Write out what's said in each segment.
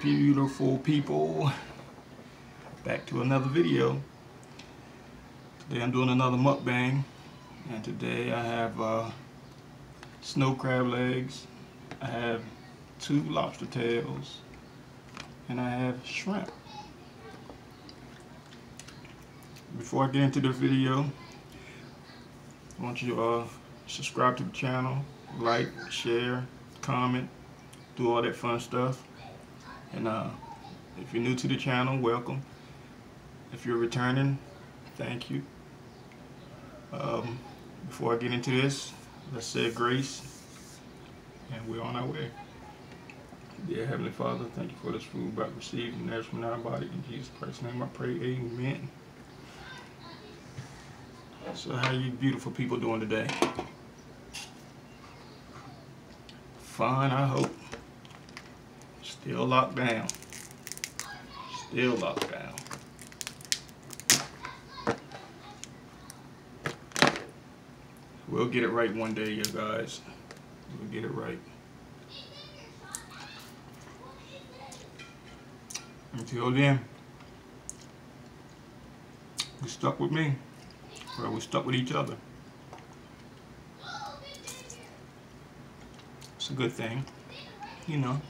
beautiful people. Back to another video. Today I'm doing another mukbang. And today I have uh, snow crab legs. I have two lobster tails. And I have shrimp. Before I get into the video, I want you to uh, subscribe to the channel, like, share, comment, do all that fun stuff. And uh, if you're new to the channel, welcome. If you're returning, thank you. Um, before I get into this, let's say grace, and we're on our way. Dear Heavenly Father, thank you for this food about received and nourishment in our body. In Jesus Christ's name I pray, amen. So how you beautiful people doing today? Fine, I hope. Still locked down. Still locked down. We'll get it right one day, you guys. We'll get it right. Until then, we stuck with me. Well, we stuck with each other. It's a good thing, you know.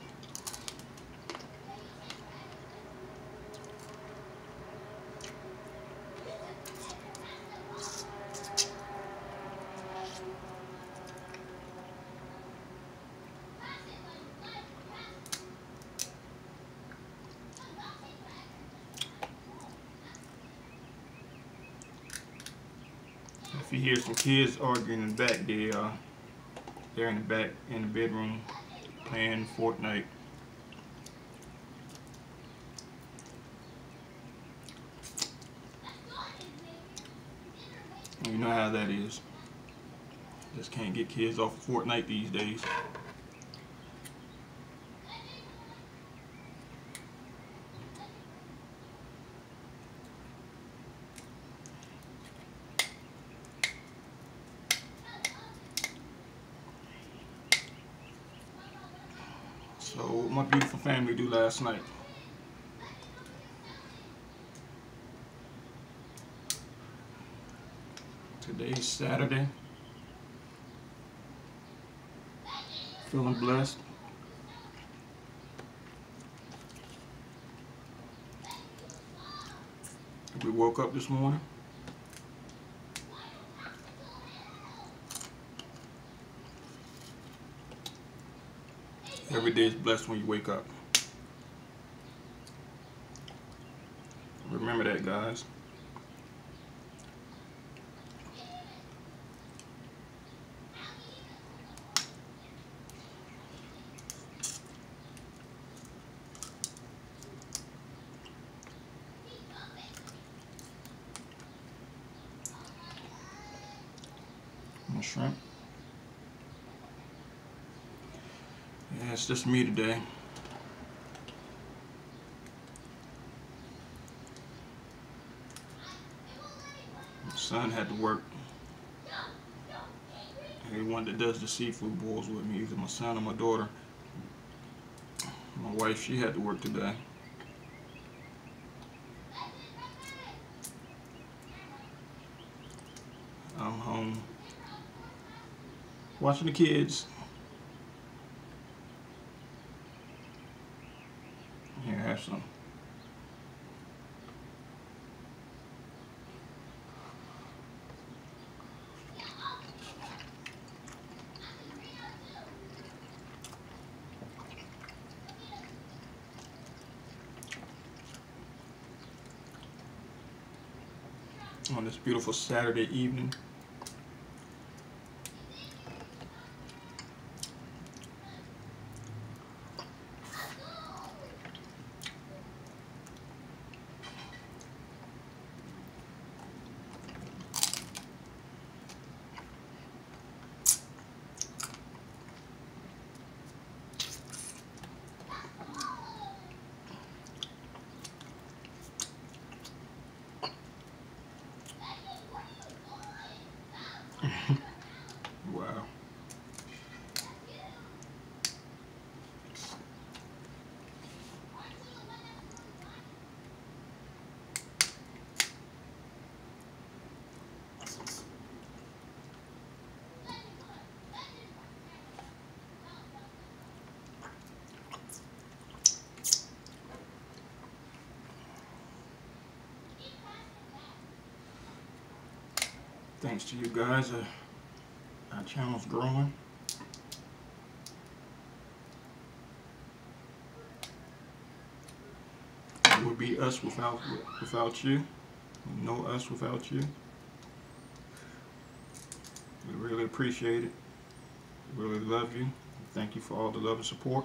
Some kids arguing in the back, they they're in the back in the bedroom playing Fortnite. You know how that is. Just can't get kids off of Fortnite these days. So what my beautiful family do last night. Today's Saturday. Feeling blessed. We woke up this morning. Every day is blessed when you wake up. Remember that, guys. Shrimp. Yeah, it's just me today. Son had to work. Anyone that does the seafood boils with me, either my son or my daughter. My wife, she had to work today. I'm home watching the kids. Here, have some. On this beautiful Saturday evening. Thanks to you guys, uh, our channel's growing. It would be us without without you. No us without you. We really appreciate it. We really love you. Thank you for all the love and support.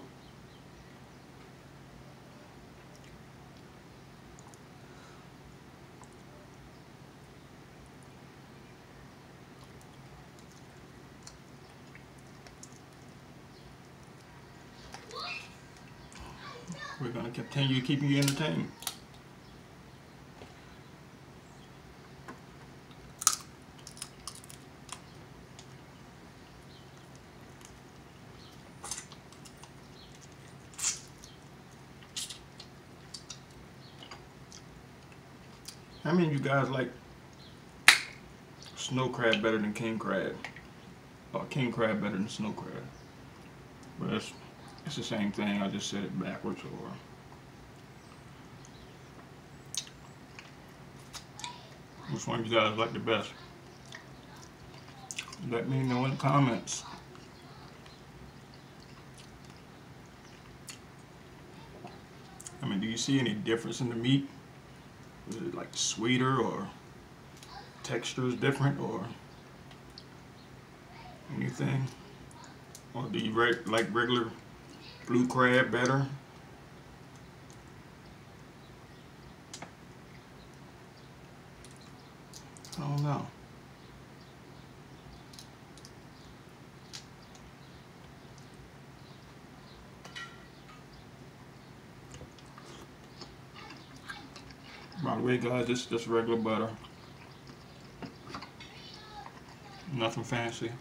We're going to continue keeping you entertained. How many of you guys like snow crab better than king crab? Or king crab better than snow crab? But it's, it's the same thing, I just said it backwards or which one you guys like the best? Let me know in the comments. I mean, do you see any difference in the meat? Is it like sweeter or texture is different or anything? Or do you like regular blue crab better? Don't know. By the way, guys, this is just regular butter. Nothing fancy.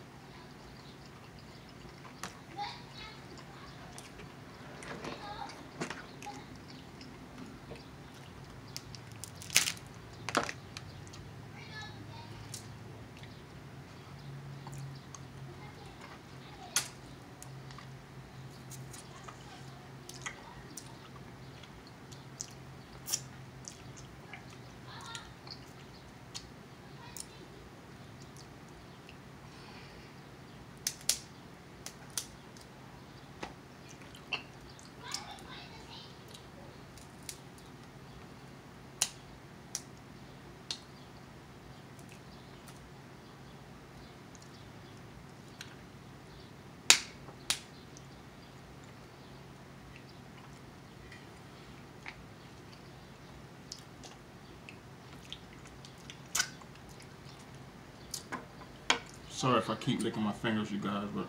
Sorry if I keep licking my fingers, you guys, but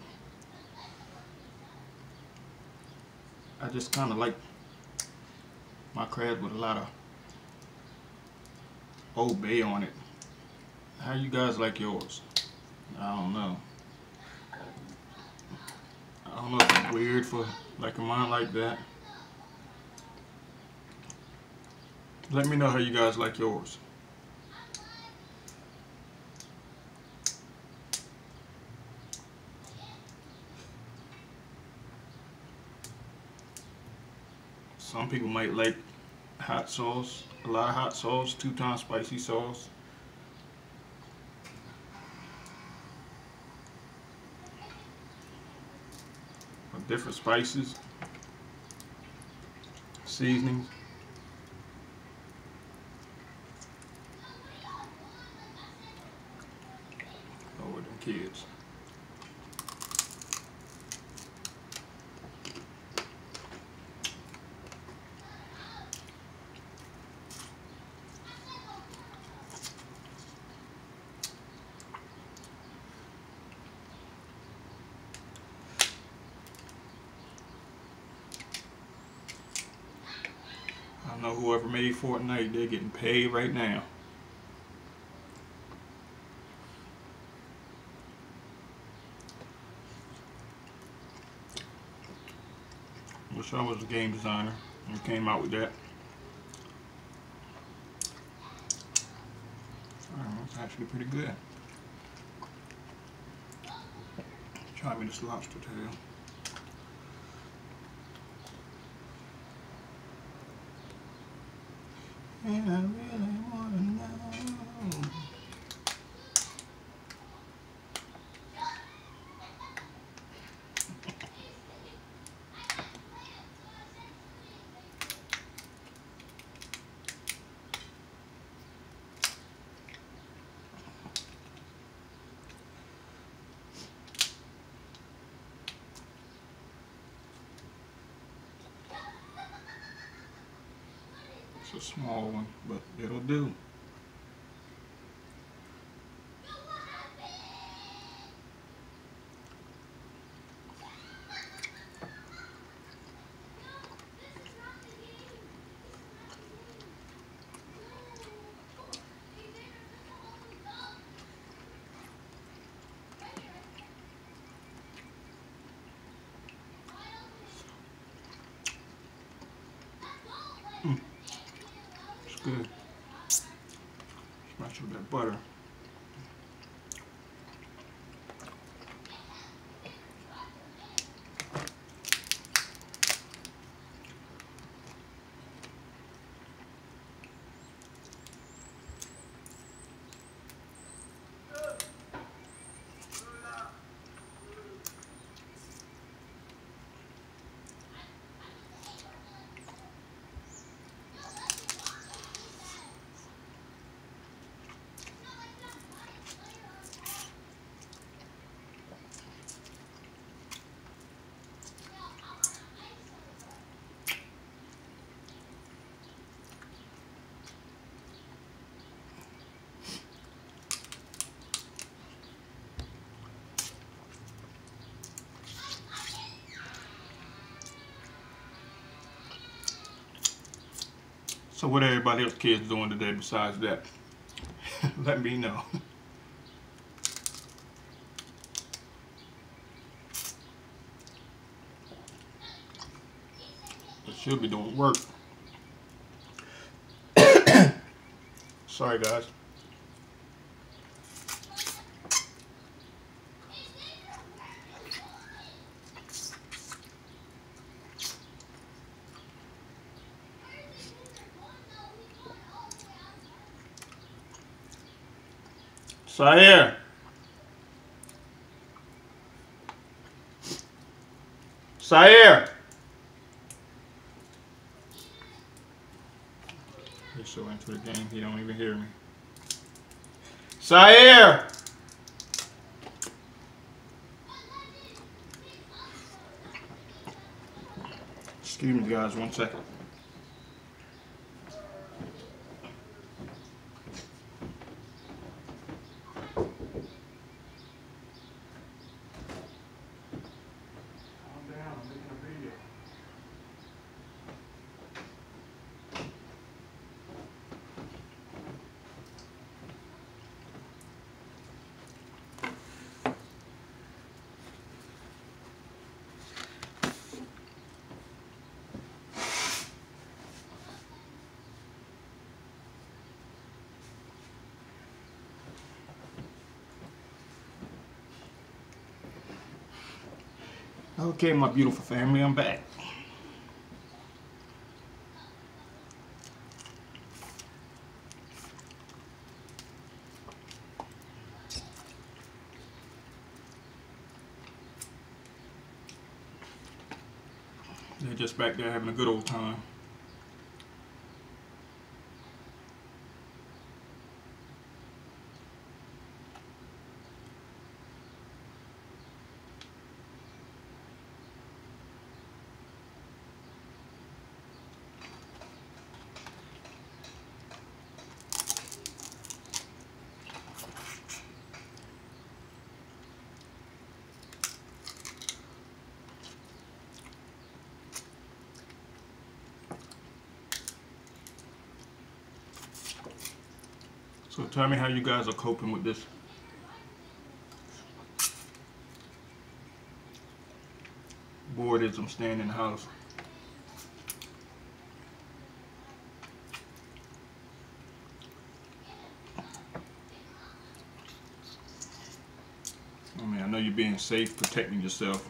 I just kind of like my crabs with a lot of Old Bay on it. How you guys like yours? I don't know. I don't know if it's weird for like a mine like that. Let me know how you guys like yours. Some people might like hot sauce, a lot of hot sauce, two times spicy sauce. Different spices, seasonings. Oh, with kids. I know whoever made Fortnite, they're getting paid right now. Wish I was a game designer and came out with that. It's actually pretty good. Try me this lobster tail. And I really wanna know small one, but it'll do. Mm. Good. Smash with that butter. So what everybody else kids doing today besides that? Let me know. They should be doing work. Sorry guys. Sahir. Sahir. He's so into the game, he don't even hear me. Sahir. Excuse me guys, one second. Calm down, I'm making a video. Okay, my beautiful family, I'm back. They're just back there having a good old time. So tell me how you guys are coping with this. Boredism staying in the house. I mean, I know you're being safe, protecting yourself.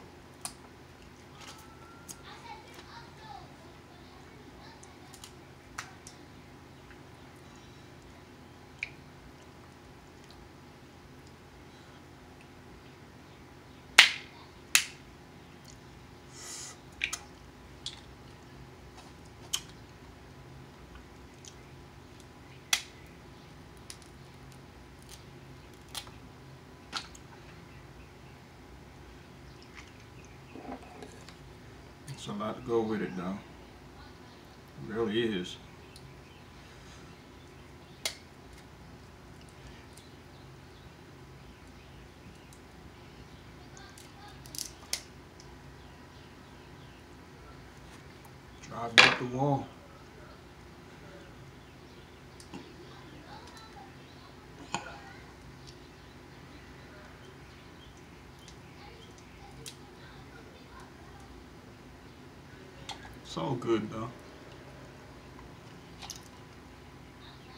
somebody to go with it now. It really is. Drive up the wall. It's all good though.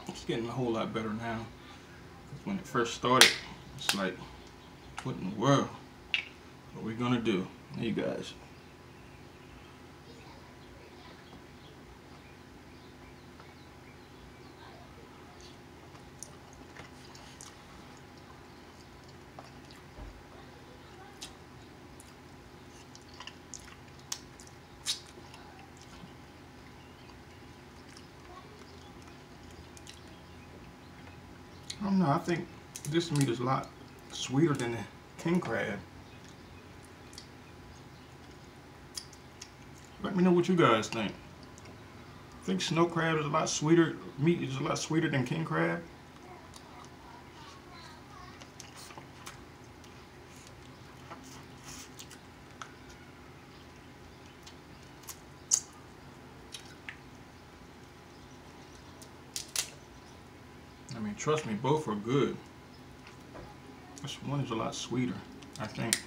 It's getting a whole lot better now. When it first started, it's like, what in the world? What are we gonna do? You guys. I think this meat is a lot sweeter than the king crab. Let me know what you guys think. I think snow crab is a lot sweeter, meat is a lot sweeter than king crab? Trust me, both are good. This one is a lot sweeter, I think.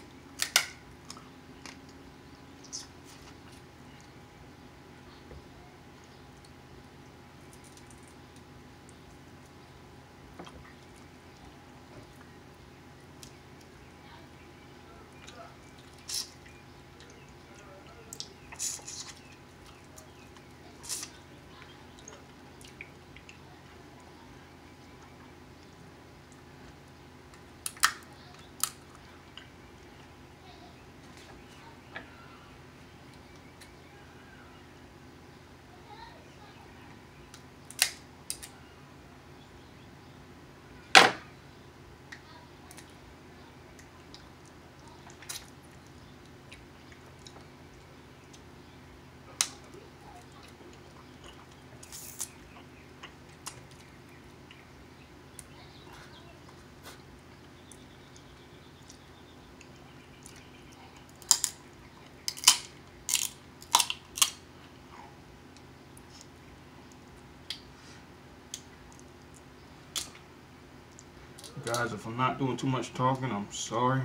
Guys, if I'm not doing too much talking, I'm sorry.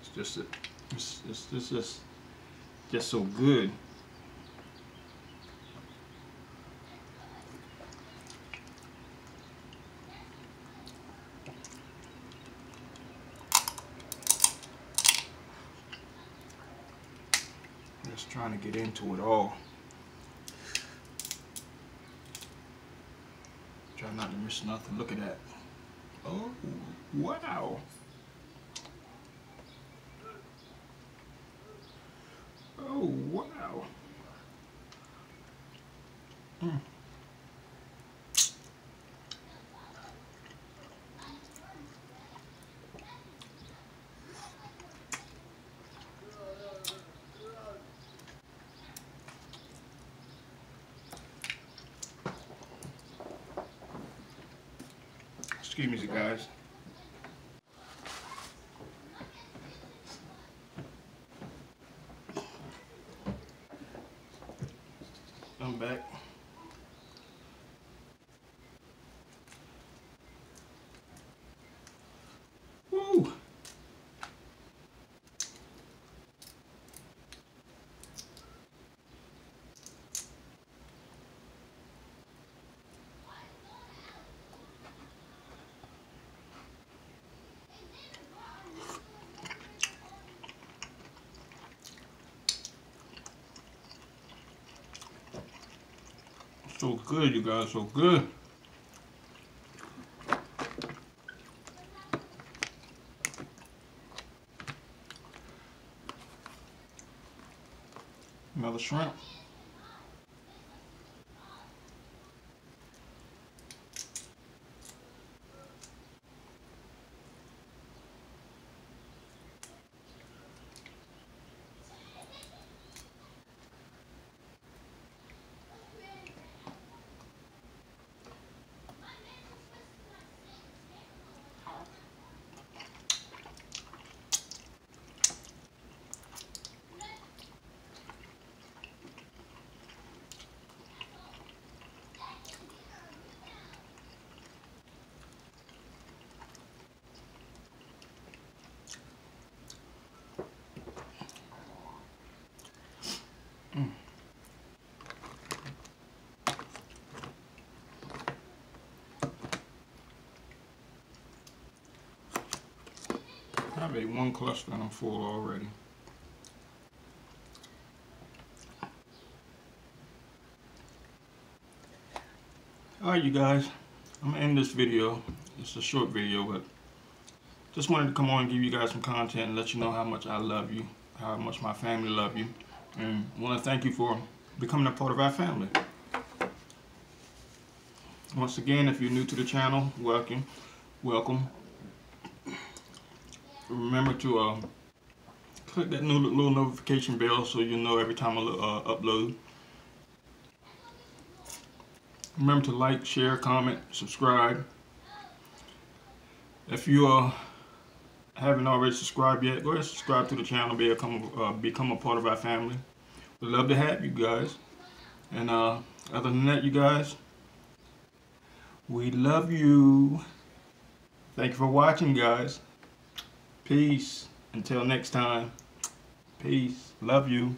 It's just, it's, it's, it's just, just so good. Just trying to get into it all. Try not to miss nothing. Look at that. Oh, wow. Oh, wow. Mm. Excuse me, guys. I'm back. So good, you guys, so good. Another shrimp. I've ate one cluster and I'm full already. Alright you guys, I'm gonna end this video. It's a short video, but just wanted to come on and give you guys some content and let you know how much I love you, how much my family love you, and want to thank you for becoming a part of our family. Once again, if you're new to the channel, welcome, welcome. Remember to uh, click that new little notification bell so you know every time I uh, upload. Remember to like, share, comment, subscribe. If you uh, haven't already subscribed yet, go ahead and subscribe to the channel, become, uh, become a part of our family. We'd love to have you guys. And uh, other than that, you guys, we love you. Thank you for watching, guys. Peace. Until next time. Peace. Love you.